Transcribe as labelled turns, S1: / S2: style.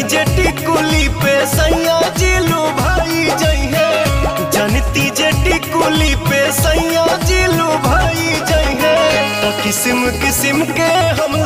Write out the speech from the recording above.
S1: टिकुली पे सैया जिलू भाई जइहे जनती जे टिकुली पे सैया जिलू भाई जइहे तो किस्म किस्म के हम